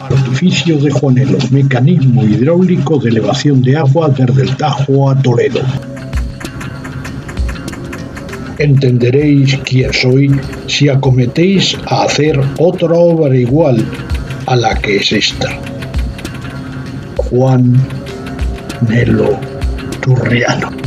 Artificio de Juanelo, mecanismo hidráulico de elevación de agua desde el Tajo a Toledo. Entenderéis quién soy si acometéis a hacer otra obra igual a la que es esta. Juan Nelo Turriano.